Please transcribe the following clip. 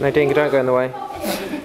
No, Dean, don't go in the way.